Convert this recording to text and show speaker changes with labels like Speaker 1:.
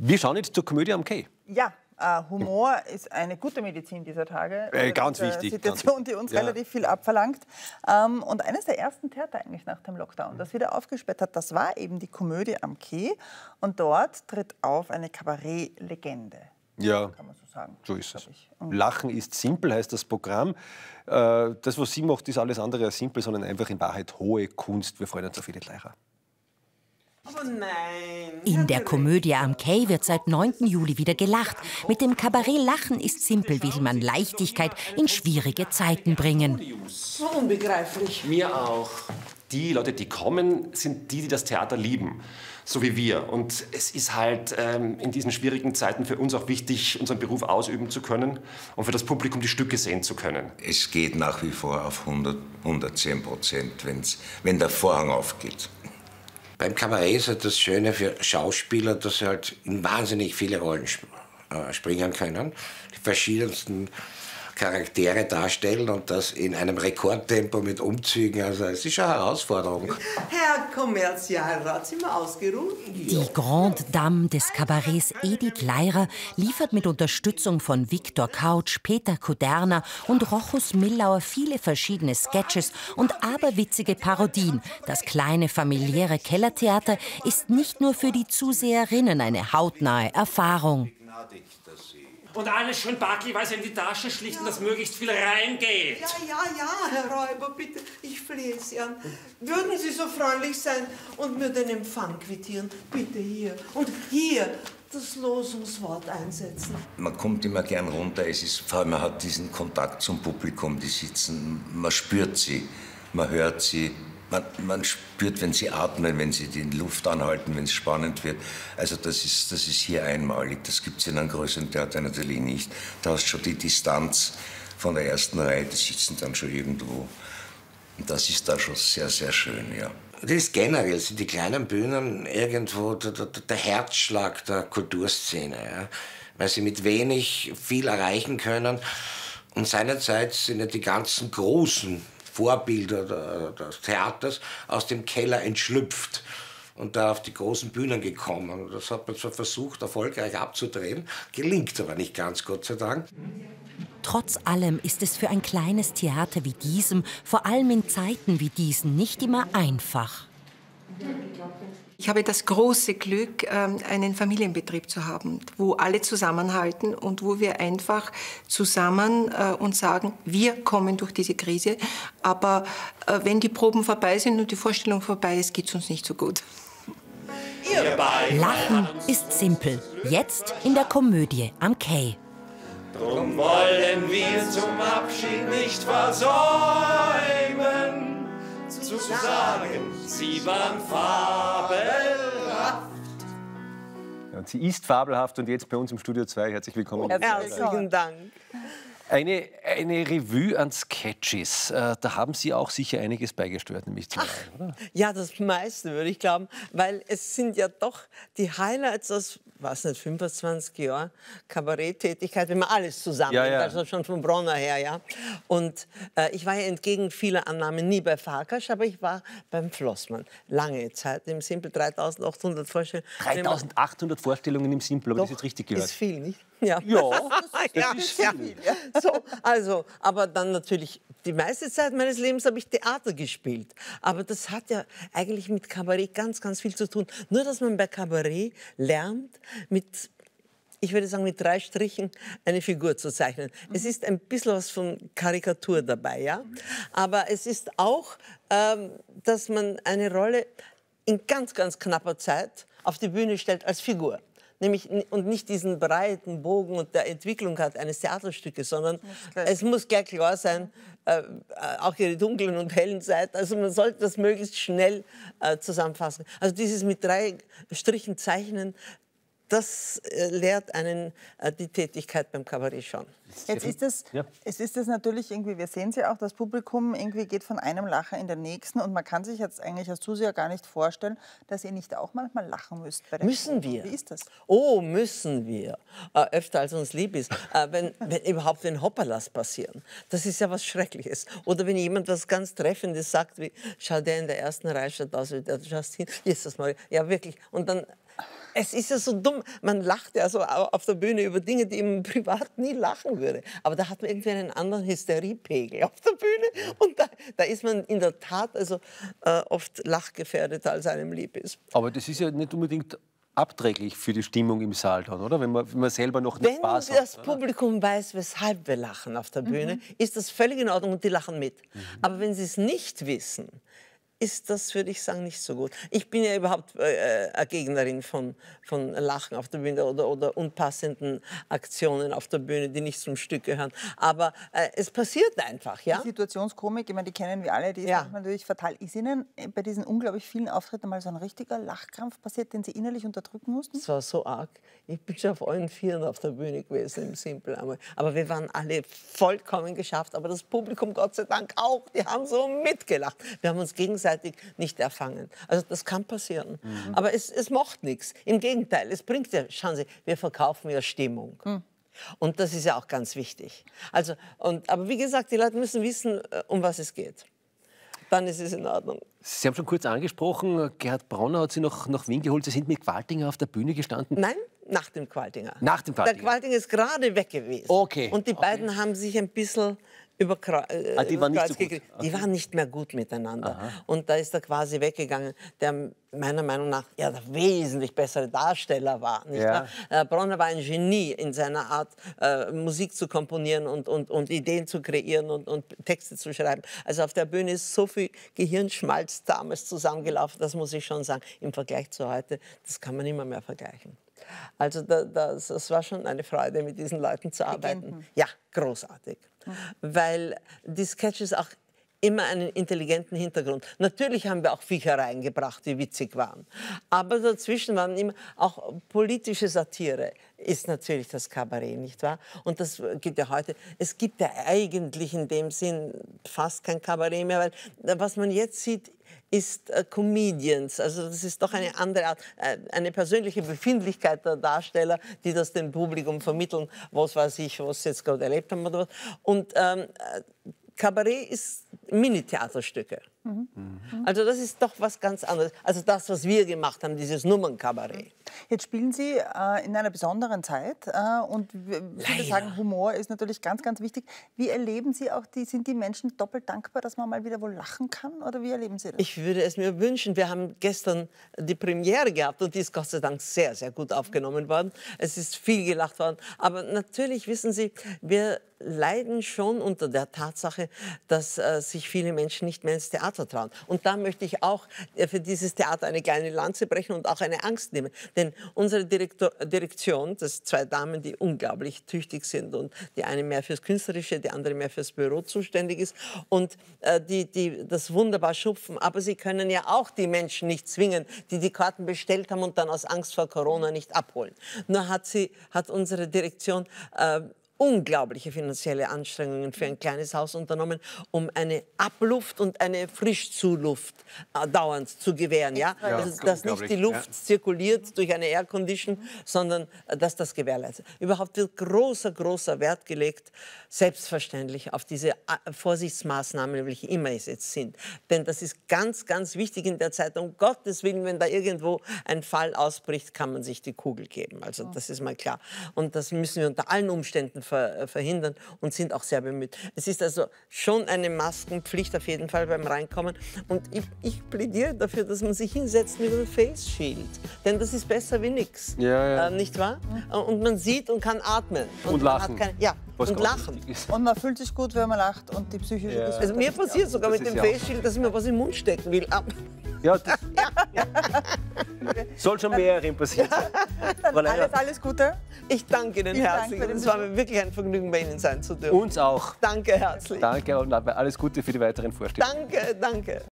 Speaker 1: Wir schauen jetzt zur Komödie am K.
Speaker 2: Ja, äh, Humor ist eine gute Medizin dieser Tage.
Speaker 1: Äh, ganz wichtig.
Speaker 2: Situation, die uns ja. relativ viel abverlangt. Ähm, und eines der ersten Theater eigentlich nach dem Lockdown, das wieder aufgesperrt hat, das war eben die Komödie am Quai. Und dort tritt auf eine Kabarett-Legende.
Speaker 1: Ja, kann man so sagen. So ist es. Lachen ist simpel, heißt das Programm. Äh, das, was sie macht, ist alles andere als simpel, sondern einfach in Wahrheit hohe Kunst. Wir freuen uns auf Edith Leicher.
Speaker 3: Aber nein.
Speaker 4: In der Komödie am Quai wird seit 9. Juli wieder gelacht. Mit dem Kabarett Lachen ist simpel, will man Leichtigkeit in schwierige Zeiten bringen.
Speaker 3: So unbegreiflich.
Speaker 5: Mir auch. Die Leute, die kommen, sind die, die das Theater lieben. So wie wir. Und es ist halt ähm, in diesen schwierigen Zeiten für uns auch wichtig, unseren Beruf ausüben zu können und für das Publikum die Stücke sehen zu können.
Speaker 6: Es geht nach wie vor auf 100, 110 Prozent, wenn der Vorhang aufgeht.
Speaker 7: Beim Kabarett ist halt das Schöne für Schauspieler, dass sie halt in wahnsinnig viele Rollen äh, springen können. Die verschiedensten Charaktere darstellen und das in einem Rekordtempo mit Umzügen. Also es ist eine Herausforderung.
Speaker 3: Herr Kommerzialrat, sind wir ausgeruht?
Speaker 4: Die Grande Dame des Kabarets Edith Leirer liefert mit Unterstützung von Viktor Kautsch, Peter Kuderner und Rochus Millauer viele verschiedene Sketches und aberwitzige Parodien. Das kleine familiäre Kellertheater ist nicht nur für die Zuseherinnen eine hautnahe Erfahrung.
Speaker 8: Und alles schön backelweise in die Tasche schlichten, ja. dass möglichst viel reingeht.
Speaker 3: Ja, ja, ja, Herr Räuber, bitte, ich flehe Sie an. Würden Sie so freundlich sein und mir den Empfang quittieren? Bitte hier. Und hier das Losungswort einsetzen.
Speaker 6: Man kommt immer gern runter. Es ist, vor allem, man hat diesen Kontakt zum Publikum, die sitzen, man spürt sie, man hört sie, man, man, spürt, wenn sie atmen, wenn sie die Luft anhalten, wenn es spannend wird. Also das ist, das ist hier einmalig. Das gibt es in einem größeren Theater natürlich nicht. Da hast du schon die Distanz von der ersten Reihe, die sitzen dann schon irgendwo. Und das ist da schon sehr, sehr schön, ja.
Speaker 7: Das ist generell, sind die kleinen Bühnen irgendwo der, der, der Herzschlag der Kulturszene, ja? weil sie mit wenig viel erreichen können. Und seinerzeit sind ja die ganzen großen Vorbilder des Theaters aus dem Keller entschlüpft und da auf die großen Bühnen gekommen. Das hat man zwar versucht, erfolgreich abzudrehen, gelingt aber nicht ganz, Gott sei Dank.
Speaker 4: Trotz allem ist es für ein kleines Theater wie diesem, vor allem in Zeiten wie diesen, nicht immer einfach.
Speaker 9: Ich habe das große Glück, ähm, einen Familienbetrieb zu haben, wo alle zusammenhalten und wo wir einfach zusammen äh, uns sagen, wir kommen durch diese Krise, aber äh, wenn die Proben vorbei sind und die Vorstellung vorbei ist, geht es uns nicht so gut.
Speaker 4: Lachen ist simpel. Jetzt in der Komödie am Quai.
Speaker 10: Drum wollen wir zum Abschied nicht versäumen zu sagen, sie waren fabelhaft.
Speaker 1: Ja, und sie ist fabelhaft und jetzt bei uns im Studio 2. Herzlich willkommen.
Speaker 3: Herzlichen Dank.
Speaker 1: Eine, eine Revue an Sketches. Äh, da haben Sie auch sicher einiges beigesteuert, nämlich zwei, oder?
Speaker 3: Ja, das meiste würde ich glauben, weil es sind ja doch die Highlights aus was nicht, 25 Jahre Kabaretttätigkeit, wenn man alles zusammen, ja, ja. also schon von Bronner her, ja. Und äh, ich war ja entgegen vieler Annahmen nie bei Farkas, aber ich war beim Flossmann. Lange Zeit im Simpel, 3800 Vorstellungen.
Speaker 1: 3800 Vorstellungen im Simpel, aber das ist jetzt richtig gehört.
Speaker 3: ist viel, nicht? Ja,
Speaker 1: ja
Speaker 3: ja. Ja. So, also, aber dann natürlich, die meiste Zeit meines Lebens habe ich Theater gespielt. Aber das hat ja eigentlich mit Kabarett ganz, ganz viel zu tun. Nur, dass man bei Kabarett lernt, mit ich würde sagen, mit drei Strichen eine Figur zu zeichnen. Es ist ein bisschen was von Karikatur dabei, ja. Aber es ist auch, ähm, dass man eine Rolle in ganz, ganz knapper Zeit auf die Bühne stellt als Figur nämlich und nicht diesen breiten Bogen und der Entwicklung hat eines Theaterstückes, sondern es muss gleich klar sein, äh, auch ihre dunklen und hellen Seiten. Also man sollte das möglichst schnell äh, zusammenfassen. Also dieses mit drei Strichen zeichnen, das äh, lehrt einen äh, die Tätigkeit beim Kabarett schon.
Speaker 2: Jetzt ist es, ja. es ist es natürlich irgendwie, wir sehen es ja auch, das Publikum irgendwie geht von einem Lacher in den nächsten und man kann sich jetzt eigentlich als Zuseher gar nicht vorstellen, dass ihr nicht auch manchmal lachen müsst.
Speaker 3: müssen wir.
Speaker 2: Wie ist das?
Speaker 3: Oh, müssen wir. Äh, öfter als uns lieb ist. Äh, wenn, wenn überhaupt, wenn Hopperlas passieren. Das ist ja was Schreckliches. Oder wenn jemand was ganz Treffendes sagt, wie, schau, der in der ersten Reihe schaut aus wie der Justin. Ist das mal? Ja, wirklich. Und dann es ist ja so dumm. Man lacht ja so auf der Bühne über Dinge, die man privat nie lachen würde. Aber da hat man irgendwie einen anderen Hysteriepegel auf der Bühne. Und da, da ist man in der Tat also äh, oft lachgefährdeter, als einem lieb ist.
Speaker 1: Aber das ist ja nicht unbedingt abträglich für die Stimmung im Saal dann, oder? Wenn man, wenn man selber noch nicht
Speaker 3: Wenn
Speaker 1: Spaß
Speaker 3: das
Speaker 1: hat.
Speaker 3: Publikum weiß, weshalb wir lachen auf der Bühne, ist das völlig in Ordnung und die lachen mit. Aber wenn sie es nicht wissen, ist das, würde ich sagen, nicht so gut. Ich bin ja überhaupt äh, eine Gegnerin von, von Lachen auf der Bühne oder, oder unpassenden Aktionen auf der Bühne, die nicht zum Stück gehören. Aber äh, es passiert einfach, ja?
Speaker 2: Die Situationskomik, ich meine, die kennen wir alle, die ist
Speaker 3: Ja.
Speaker 2: natürlich fatal. Ist Ihnen bei diesen unglaublich vielen Auftritten mal so ein richtiger Lachkrampf passiert, den Sie innerlich unterdrücken mussten?
Speaker 3: Es war so arg. Ich bin schon auf allen Vieren auf der Bühne gewesen im Simple einmal. Aber wir waren alle vollkommen geschafft. Aber das Publikum, Gott sei Dank, auch. Die haben so mitgelacht. Wir haben uns gegenseitig nicht erfangen. Also das kann passieren. Aber es, es macht nichts. Im Gegenteil, es bringt ja, schauen Sie, wir verkaufen ja Stimmung. Und das ist ja auch ganz wichtig. Also, und, aber wie gesagt, die Leute müssen wissen, äh, um was es geht. Dann ist es in Ordnung.
Speaker 1: Sie haben schon kurz angesprochen, Gerhard Bronner hat Sie noch nach Wien geholt. Sie sind mit Qualtinger auf der Bühne gestanden.
Speaker 3: Nein, nach dem Qualtinger.
Speaker 1: Nach dem
Speaker 3: Der
Speaker 1: Qualtinger.
Speaker 3: Qualtinger ist gerade weg gewesen.
Speaker 1: Okay,
Speaker 3: Und die beiden haben sich ein bisschen über äh,
Speaker 1: Ah, die waren nicht so
Speaker 3: gekriegt. Die waren nicht mehr gut miteinander. Und da ist er quasi weggegangen, der meiner Meinung nach ja, der wesentlich bessere Darsteller war. Nicht
Speaker 1: Ja.
Speaker 3: Äh, Bronner war ein Genie in seiner Art, äh, Musik zu komponieren und, und, und Ideen zu kreieren und, und Texte zu schreiben. Also auf der Bühne ist so viel Gehirnschmalz damals zusammengelaufen, das muss ich schon sagen. Im Vergleich zu heute, das kann man immer mehr vergleichen. Also da, das, das war schon eine Freude, mit diesen Leuten zu arbeiten. Ja, großartig. Weil die Sketches auch immer einen intelligenten Hintergrund. Natürlich haben wir auch Viecher reingebracht, die witzig waren. Aber dazwischen waren immer auch politische Satire ist natürlich das Kabarett, nicht wahr? Und das gibt ja heute, es gibt ja eigentlich in dem Sinn fast kein Kabarett mehr, weil äh, was man jetzt sieht, ist äh, Comedians. Also das ist doch eine andere Art, äh, eine persönliche Befindlichkeit der Darsteller, die das dem Publikum vermitteln, was weiß ich, was sie jetzt gerade erlebt haben oder was. Und ähm, äh, Kabarett ist Mini-Theaterstücke. Also das ist doch was ganz anderes. Also das, was wir gemacht haben, dieses Nummernkabarett.
Speaker 2: Jetzt spielen Sie äh, in einer besonderen Zeit äh, und w- viele sagen, Humor ist natürlich ganz, ganz wichtig. Wie erleben Sie auch die, sind die Menschen doppelt dankbar, dass man mal wieder wohl lachen kann oder wie erleben Sie das?
Speaker 3: Ich würde es mir wünschen. Wir haben gestern die Premiere gehabt und die ist Gott sei Dank sehr, sehr gut aufgenommen worden. Es ist viel gelacht worden. Aber natürlich wissen Sie, wir leiden schon unter der Tatsache, dass äh, sich viele Menschen nicht mehr ins Theater trauen. Und da möchte ich auch äh, für dieses Theater eine kleine Lanze brechen und auch eine Angst nehmen. Denn unsere Direktor Direktion, das sind zwei Damen, die unglaublich tüchtig sind und die eine mehr fürs Künstlerische, die andere mehr fürs Büro zuständig ist und äh, die, die das wunderbar schupfen. Aber sie können ja auch die Menschen nicht zwingen, die die Karten bestellt haben und dann aus Angst vor Corona nicht abholen. Nur hat, sie, hat unsere Direktion äh, unglaubliche finanzielle Anstrengungen für ein kleines Haus unternommen, um eine Abluft und eine Frischzuluft äh, dauernd zu gewähren. Ja?
Speaker 1: Ja,
Speaker 3: Also, dass nicht die Luft
Speaker 1: ja.
Speaker 3: zirkuliert durch eine Air Condition, sondern äh, dass das gewährleistet. Überhaupt wird großer, großer Wert gelegt, selbstverständlich auf diese äh, Vorsichtsmaßnahmen, welche immer es jetzt sind. Denn das ist ganz, ganz wichtig in der Zeit. Um Gottes Willen, wenn da irgendwo ein Fall ausbricht, kann man sich die Kugel geben. Also das ist mal klar. Und das müssen wir unter allen Umständen ver äh, verhindern und sind auch sehr bemüht. Es ist also schon eine Maskenpflicht auf jeden Fall beim Reinkommen. Und ich, ich plädiere dafür, dass man sich hinsetzt mit einem Face Shield. Denn das ist besser wie nichts.
Speaker 1: Ja, ja.
Speaker 3: Äh, nicht wahr? Und man sieht und kann atmen.
Speaker 1: Und
Speaker 3: man
Speaker 1: lachen.
Speaker 3: Keine, ja,
Speaker 1: Was
Speaker 3: und lachen.
Speaker 2: Und man fühlt sich gut, wenn man lacht und die psychische
Speaker 1: Ja.
Speaker 2: Gesundheit
Speaker 3: Also mir passiert sogar mit dem
Speaker 1: ja
Speaker 3: Face Shield, dass ich mir was im Mund stecken will. Ah,
Speaker 1: Ja, das soll schon mehreren passiert sein.
Speaker 2: Alles, alles Gute.
Speaker 3: Ich danke Ihnen
Speaker 2: Vielen Dank
Speaker 3: herzlich.
Speaker 2: den
Speaker 3: Es war mir wirklich ein Vergnügen, bei Ihnen sein zu dürfen.
Speaker 1: uns auch.
Speaker 3: Danke herzlich.
Speaker 1: Danke und alles Gute für die weiteren Vorstellungen.
Speaker 3: Danke, danke.